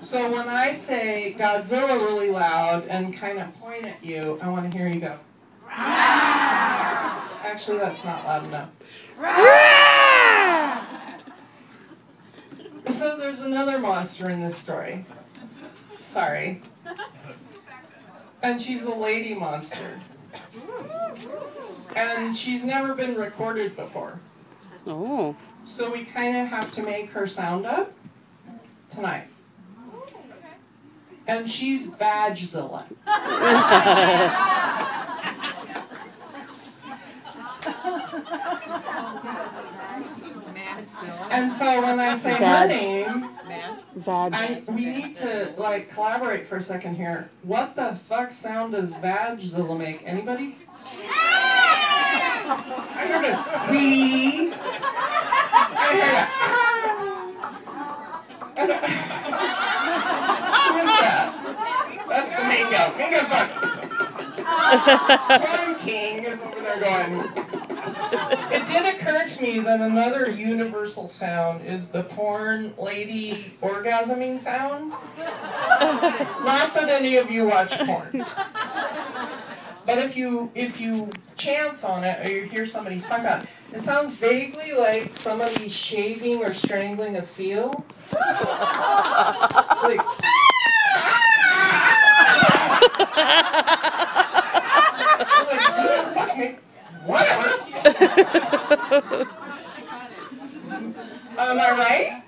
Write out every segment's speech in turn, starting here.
So when I say Godzilla really loud and kind of point at you, I want to hear you go. Actually, that's not loud enough. So there's another monster in this story. Sorry. And she's a lady monster. And she's never been recorded before. Oh. So we kind of have to make her sound up tonight. And she's Vagzilla. And so when I say her Vag. name, Vag. I, we need to like collaborate for a second here. What the fuck sound does Vagzilla make? Anybody? I heard a squee. I heard a. I don't- Who is that? Mingo. Mingo's fun. King is over there going. It did occur to me that another universal sound is the porn lady orgasming sound. Not that any of you watch porn. But if you if you chance on it or you hear somebody talk about it, it sounds vaguely like somebody shaving or strangling a seal. like like, who the fuck made- Am I right?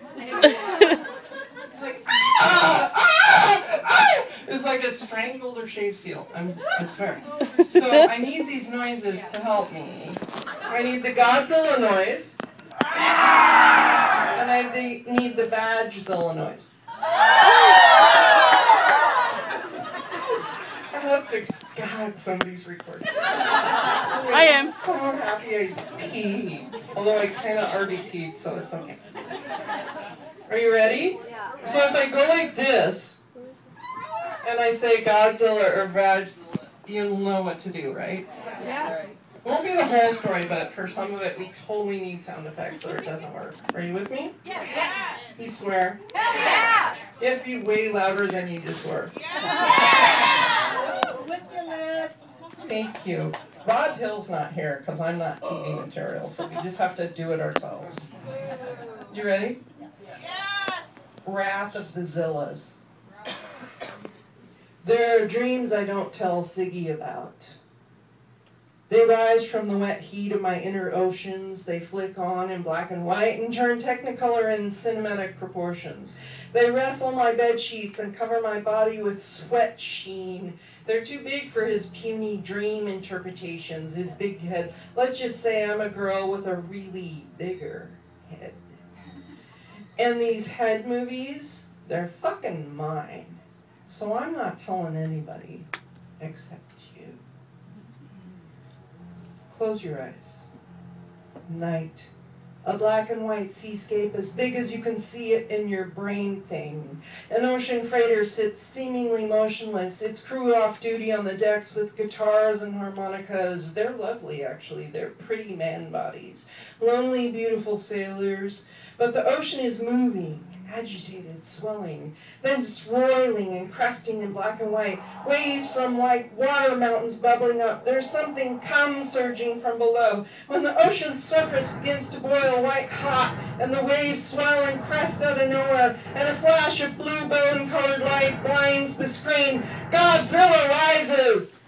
ah, ah, ah. It's like a strangled or shaved seal. I'm, I swear. So I need these noises to help me. I need the Godzilla noise. And I need the Vagzilla noise. Hope to God somebody's recording. I am. so happy I peed. Although I kind of already peed, so it's okay. Are you ready? Yeah. So if I go like this, and I say Godzilla or Vagzilla, you'll know what to do, right? Yeah. Won't be the whole story, but for some of it, we totally need sound effects or it doesn't work. Are you with me? Yes. yes. You swear. Yeah. If you way louder than you just were. Thank you. Rod Hill's not here because I'm not TV material, so we just have to do it ourselves. You ready? Yes. Wrath of the Zillas. There are dreams I don't tell Siggy about. They rise from the wet heat of my inner oceans. They flick on in black and white and turn technicolor in cinematic proportions. They wrestle my bed sheets and cover my body with sweat sheen. They're too big for his puny dream interpretations, his big head. Let's just say I'm a girl with a really bigger head. And these head movies, they're fucking mine. So I'm not telling anybody except you. Close your eyes. Night. A black and white seascape as big as you can see it in your brain thing. An ocean freighter sits seemingly motionless, its crew off duty on the decks with guitars and harmonicas. They're lovely, actually. They're pretty man bodies. Lonely, beautiful sailors. But the ocean is moving, agitated, swelling, then swirling and cresting in black and white. Waves from like water mountains bubbling up. There's something come surging from below. When the ocean's surface begins to boil white hot, and the waves swell and crest out of nowhere, and a flash of blue bone colored light blinds the screen, Godzilla rises!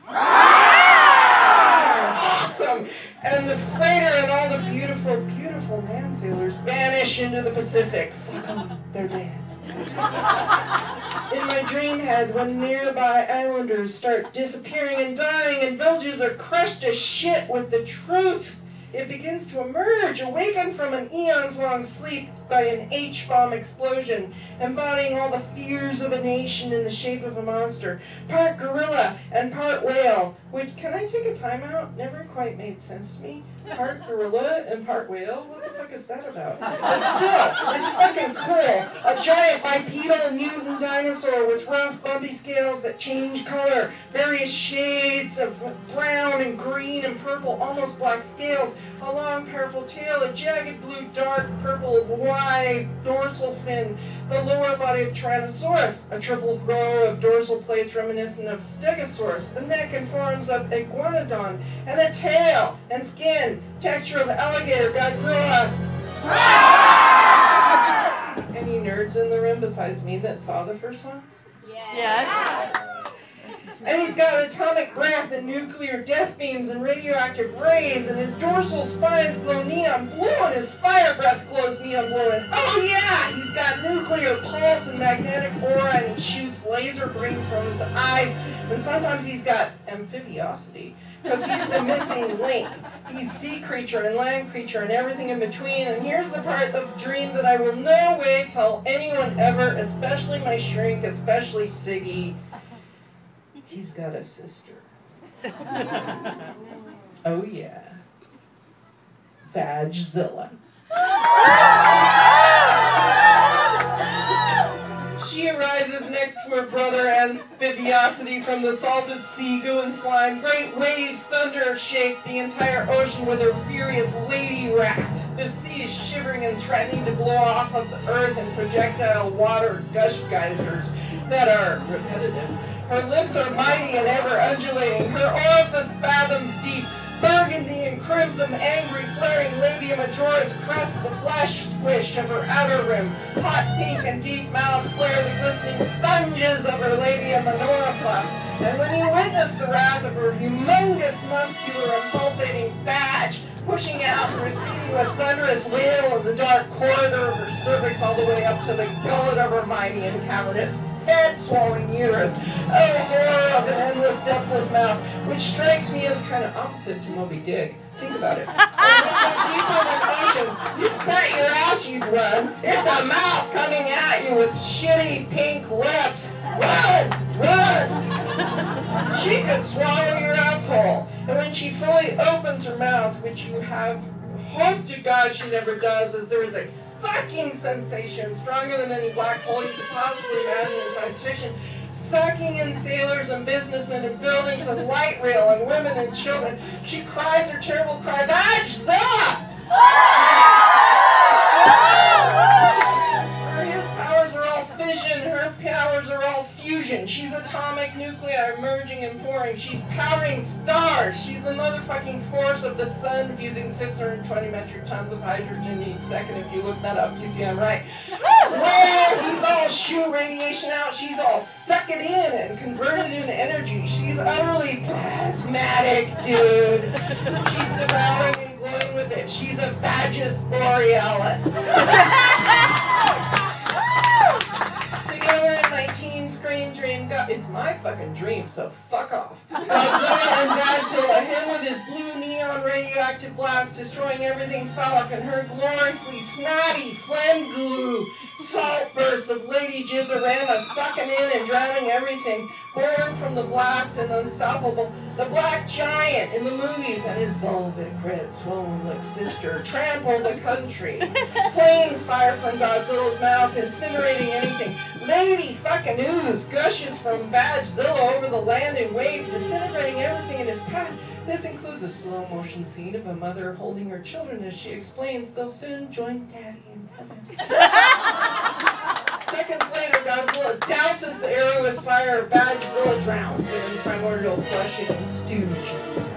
Awesome! And the freighter and all the beautiful, beautiful man sailors vanish into the Pacific. In my dream head, when nearby islanders start disappearing and dying, and villages are crushed to shit with the truth, it begins to emerge, awakened from an eons long sleep by an H bomb explosion, embodying all the fears of a nation in the shape of a monster. Part gorilla and part whale. Which, can I take a timeout? Never quite made sense to me. Part gorilla and part whale? What the fuck is that about? But still, it's fucking cool. A giant bipedal mutant dinosaur with rough, bumpy scales that change color, various shades of brown and green and purple, almost black scales, a long, powerful tail, a jagged blue, dark purple, wide dorsal fin, the lower body of Tyrannosaurus, a triple row of dorsal plates reminiscent of Stegosaurus, the neck and forms of Iguanodon, and a tail and skin, texture of alligator, Godzilla. Any nerds in the room besides me that saw the first one? Yes. And he's got atomic breath and nuclear death beams and radioactive rays, and his dorsal spines glow neon blue, and his fire breath glows neon blue. And oh yeah, he's got nuclear pulse and magnetic aura, and he shoots laser beam from his eyes. And sometimes he's got amphibiosity, because he's the missing link. He's sea creature and land creature and everything in between. And here's the part of the dream that I will no way tell anyone ever, especially my shrink, especially Siggy. He's got a sister. oh yeah. Vagzilla. next to her brother Amphibiosity from the salted sea, goo and slime. Great waves thunder shake the entire ocean with her furious lady wrath. The sea is shivering and threatening to blow off of the earth in projectile water gush geysers that are repetitive. Her lips are mighty and ever undulating, her orifice fathoms deep. Burgundy and crimson, angry, flaring labia majoris crest the flash squish of her outer rim. Hot pink and deep mouth flare the glistening sponges of her labia minora flaps. And when you witness the wrath of her humongous, muscular, and pulsating badge, pushing out and receiving a thunderous wail of the dark corridor of her cervix all the way up to the gullet of her mighty and head-swallowing uterus. Oh, oh horror of an endless depthless mouth, which strikes me as kind of opposite to Moby Dick. Think about it. deeper than ocean, you bet your ass you'd run. It's a mouth coming at you with shitty pink lips. Run! Run! She could swallow your asshole. And when she fully opens her mouth, which you have hope to God she never does, as there is a sucking sensation stronger than any black hole you could possibly imagine in science fiction, sucking in sailors and businessmen and buildings and light rail and women and children. She cries her terrible cry, Vagzilla! She's atomic nuclei merging and pouring. She's powering stars. She's the motherfucking force of the sun fusing 620 metric tons of hydrogen each second. If you look that up, you see I'm right. Well, he's all shoot radiation out. She's all suck it in and convert it into energy. She's utterly plasmatic, dude. She's devouring and glowing with it. She's a Vagus borealis. it's my fucking dream, so fuck off. Godzilla and Vagzilla, him with his blue neon radioactive blast, destroying everything phallic, and her gloriously snotty phlegm glue salt bursts of Lady Jizzarama sucking in and drowning everything. Born from the blast and unstoppable, the black giant in the movies and his velvet red swollen lip sister trample the country. Flames fire from Godzilla's mouth, incinerating anything. Lady fucking ooze gushes from Vagzilla over the land in waves, disintegrating everything in his path. This includes a slow motion scene of a mother holding her children as she explains they'll soon join daddy in heaven. Seconds later, Godzilla douses the area with fire. Vagzilla drowns them in primordial flesh-eating stooge.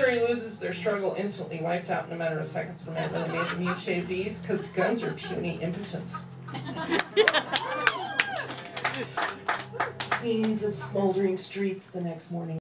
The military loses their struggle instantly, wiped out in a matter of seconds, no matter they made the mutated beast, because guns are puny impotence. Scenes of smoldering streets the next morning.